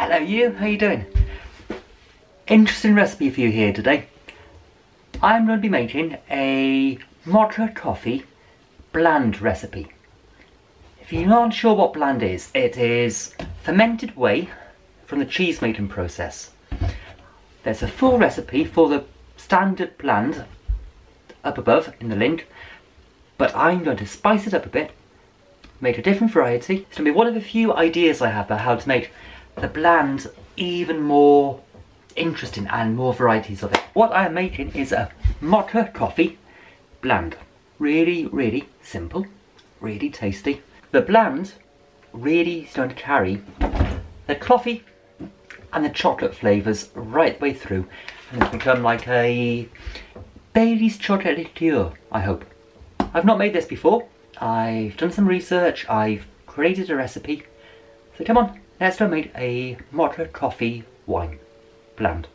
Hello you, how you doing? Interesting recipe for you here today. I'm going to be making a Mocha coffee blaand recipe. If you're not sure what blaand is, it is fermented whey from the cheese making process. There's a full recipe for the standard blaand up above in the link, but I'm going to spice it up a bit, make a different variety. It's going to be one of the few ideas I have about how to make the blaand even more interesting and more varieties of it. What I am making is a mocha coffee blaand. Really, really simple, really tasty. The blaand really is going to carry the coffee and the chocolate flavours right the way through and it's become like a Bailey's chocolate liqueur, I hope. I've not made this before. I've done some research, I've created a recipe. So come on, let's go make a moderate coffee wine blaand.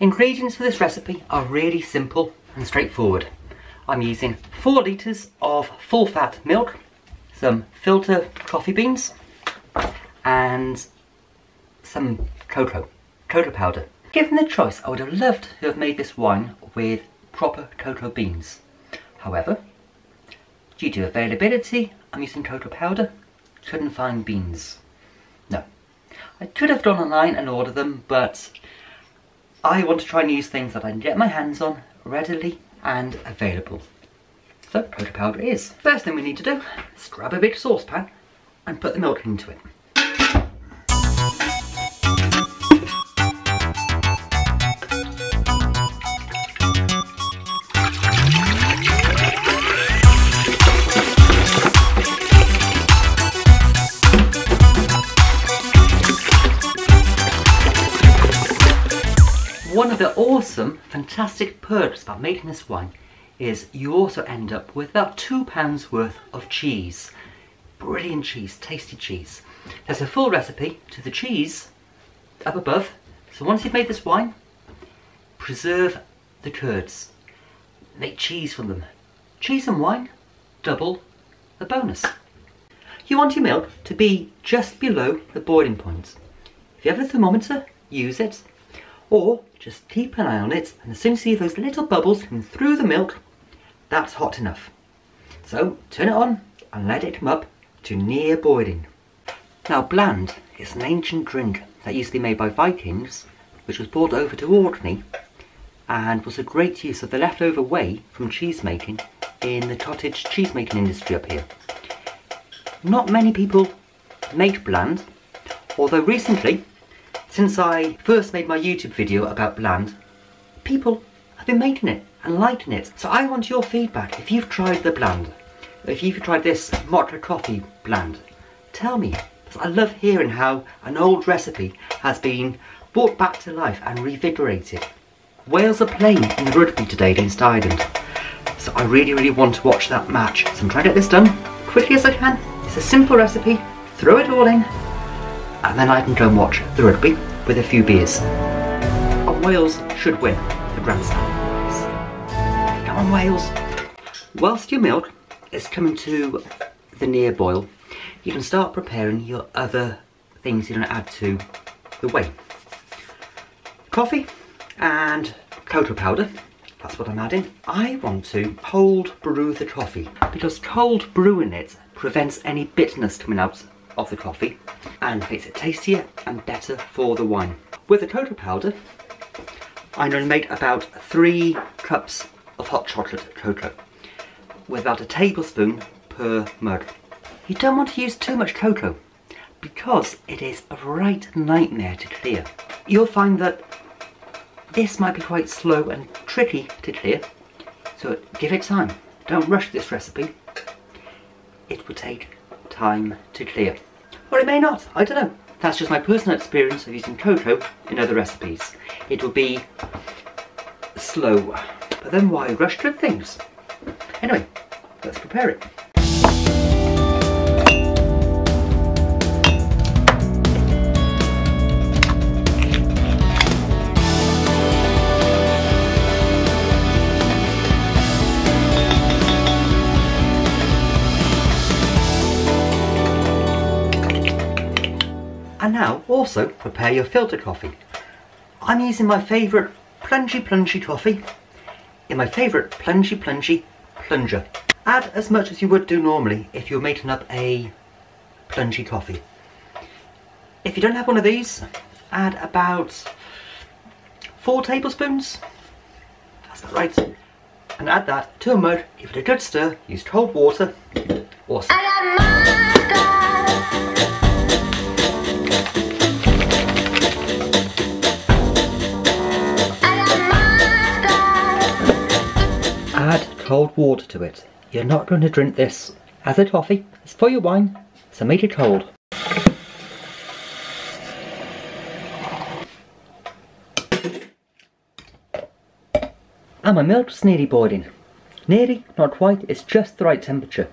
Ingredients for this recipe are really simple and straightforward. I'm using 4 litres of full fat milk, some filter coffee beans and some cocoa, cocoa powder. Given the choice I would have loved to have made this wine with proper cocoa beans. However, due to availability I'm using cocoa powder, couldn't find beans. No. I could have gone online and ordered them but I want to try and use things that I can get my hands on readily and available. So, cocoa powder is. First thing we need to do is grab a big saucepan and put the milk into it. Of the awesome, fantastic perks about making this wine is you also end up with about two pounds worth of cheese. Brilliant cheese, tasty cheese. There's a full recipe to the cheese up above. So once you've made this wine, preserve the curds. Make cheese from them. Cheese and wine, double the bonus. You want your milk to be just below the boiling point. If you have a thermometer, use it or just keep an eye on it and as soon as you see those little bubbles coming through the milk, that's hot enough. So turn it on and let it come up to near boiling. Now blaand is an ancient drink that used to be made by Vikings which was brought over to Orkney and was a great use of the leftover whey from cheese making in the cottage cheese making industry up here. Not many people make blaand, although recently since I first made my YouTube video about Blaand, people have been making it and liking it. So I want your feedback. If you've tried the Blaand, if you've tried this Mocha Coffee Blaand, tell me. I love hearing how an old recipe has been brought back to life and revigorated. Wales are playing in the rugby today against Ireland. So I really, really want to watch that match. So I'm trying to get this done quickly as I can. It's a simple recipe. Throw it all in and then I can go and watch the rugby with a few beers. And Wales should win the Grand Slam. Come on Wales! Whilst your milk is coming to the near boil, you can start preparing your other things you're going to add to the whey. Coffee and cocoa powder, that's what I'm adding. I want to cold brew the coffee because cold brewing it prevents any bitterness coming out of the coffee and makes it tastier and better for the wine. With the cocoa powder, I'm going to make about three cups of hot chocolate cocoa with about a tablespoon per mug. You don't want to use too much cocoa because it is a right nightmare to clear. You'll find that this might be quite slow and tricky to clear, so give it time. Don't rush this recipe. It will take time to clear. Or it may not, I don't know. That's just my personal experience of using cocoa in other recipes. It will be slow. But then why rush through things? Anyway, let's prepare it. Now also prepare your filter coffee. I'm using my favourite plungy plungy coffee in my favourite plungy plungy plunger. Add as much as you would do normally if you're making up a plungy coffee. If you don't have one of these, add about four tablespoons. That's about right. And add that to a mug, give it a good stir, use cold water. Awesome. Cold water to it. You're not going to drink this as a coffee. It's for your wine, so make it cold. And my milk's nearly boiling. Nearly, not quite, it's just the right temperature.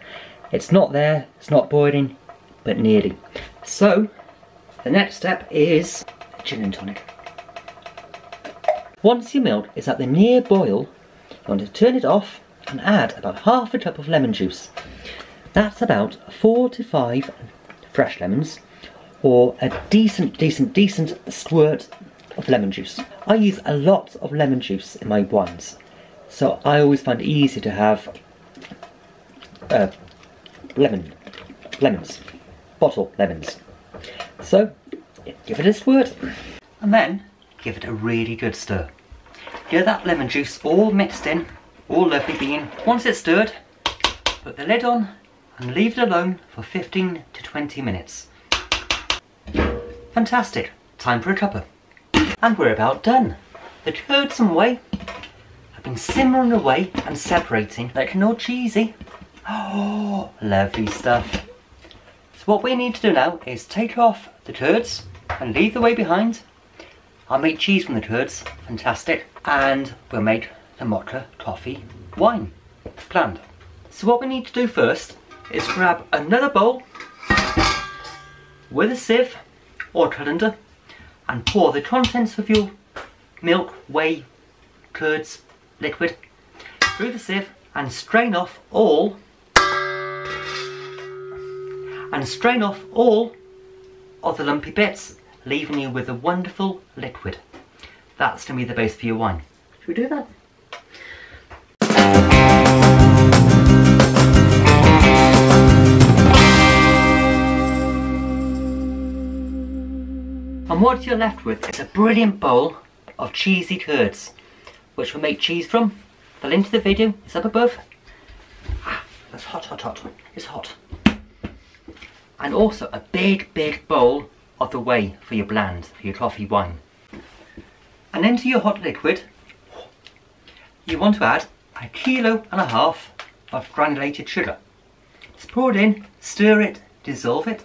It's not there, it's not boiling, but nearly. So, the next step is gin and tonic. Once your milk is at the near boil, you want to turn it off and add about half a cup of lemon juice. That's about four to five fresh lemons or a decent, decent, decent squirt of lemon juice. I use a lot of lemon juice in my wines. So I always find it easy to have uh, lemon, lemons, bottle lemons. So give it a squirt and then give it a really good stir. Get that lemon juice all mixed in, all lovely being. Once it's stirred, put the lid on and leave it alone for 15 to 20 minutes. Fantastic, time for a cuppa. And we're about done. The curds and whey have been simmering away and separating like old cheesy. Oh, lovely stuff. So what we need to do now is take off the curds and leave the whey behind. I'll make cheese from the curds, fantastic. And we'll make the mocha coffee wine, blaand. So what we need to do first is grab another bowl with a sieve or colander and pour the contents of your milk, whey, curds, liquid through the sieve and strain off all and strain off all of the lumpy bits leaving you with a wonderful liquid. That's going to be the base for your wine. Should we do that? And what you're left with is a brilliant bowl of cheesy curds which we'll make cheese from. The link to the video is up above. Ah, that's hot, hot, hot. It's hot. And also a big, big bowl of the whey for your blaand, for your coffee wine. And into your hot liquid, you want to add a kilo and a half of granulated sugar. Just pour it in, stir it, dissolve it,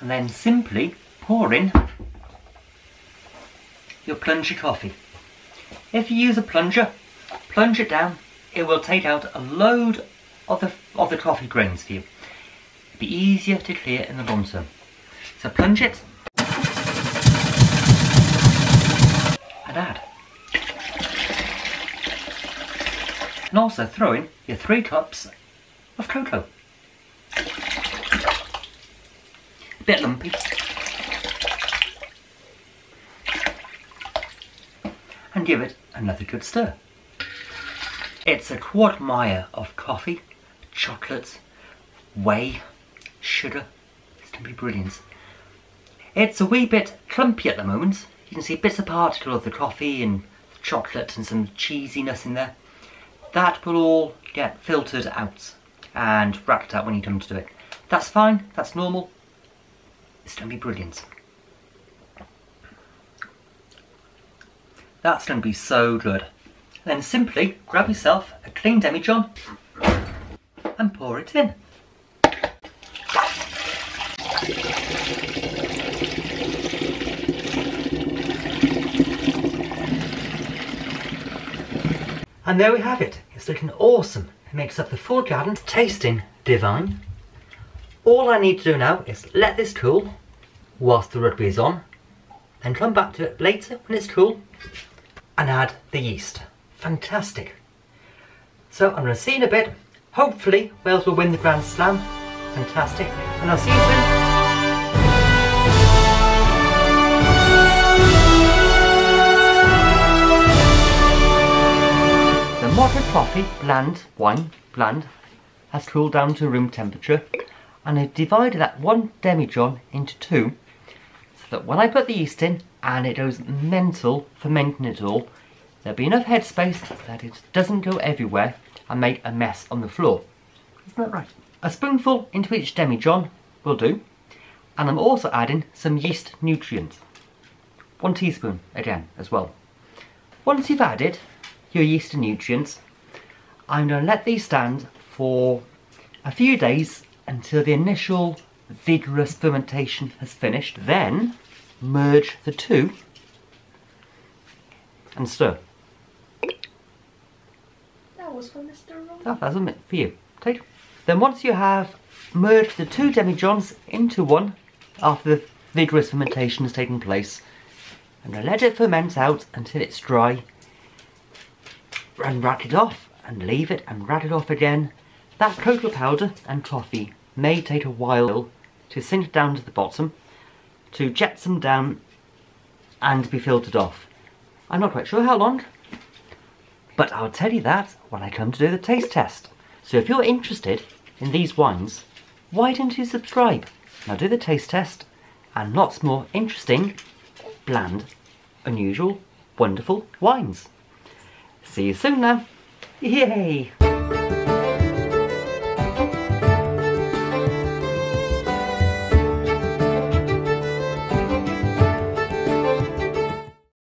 and then simply pour in your plunger coffee. If you use a plunger, plunge it down, it will take out a load of the, of the coffee grains for you. It'll be easier to clear in the long term. So plunge it and add. And also throw in your three cups of cocoa. A bit lumpy, and give it another good stir. It's a quagmire of coffee, chocolate, whey, sugar. It's going to be brilliant. It's a wee bit clumpy at the moment. You can see bits of particle of the coffee and chocolate and some cheesiness in there. That will all get filtered out and wrapped out when you come to do it. That's fine, that's normal. It's going to be brilliant. That's going to be so good. Then simply grab yourself a clean demijohn and pour it in. And there we have it. It's looking awesome. It makes up the full garden, tasting divine. All I need to do now is let this cool whilst the rugby is on, then come back to it later when it's cool and add the yeast. Fantastic. So I'm going to see in a bit. Hopefully Wales will win the Grand Slam fantastic. And I'll see you soon. The moderate coffee, blaand, wine, blaand, has cooled down to room temperature and I've divided that one demijohn into two so that when I put the yeast in and it goes mental fermenting it all, there'll be enough headspace that it doesn't go everywhere and make a mess on the floor. Isn't that right? A spoonful into each demijohn will do and I'm also adding some yeast nutrients. One teaspoon again as well. Once you've added your yeast and nutrients, I'm going to let these stand for a few days until the initial vigorous fermentation has finished. Then merge the two and stir. That was for Mr. Ron. Oh, that's a bit for you. Take. Then once you have merged the two demijohns into one after the vigorous fermentation has taken place, to let it ferment out until it's dry and rat it off and leave it and rat it off again. That cocoa powder and coffee may take a while to sink down to the bottom, to jetsam down and be filtered off. I'm not quite sure how long, but I'll tell you that when I come to do the taste test. So if you're interested in these wines, why don't you subscribe? Now do the taste test and lots more interesting, bland, unusual, wonderful wines. See you soon now. Yay!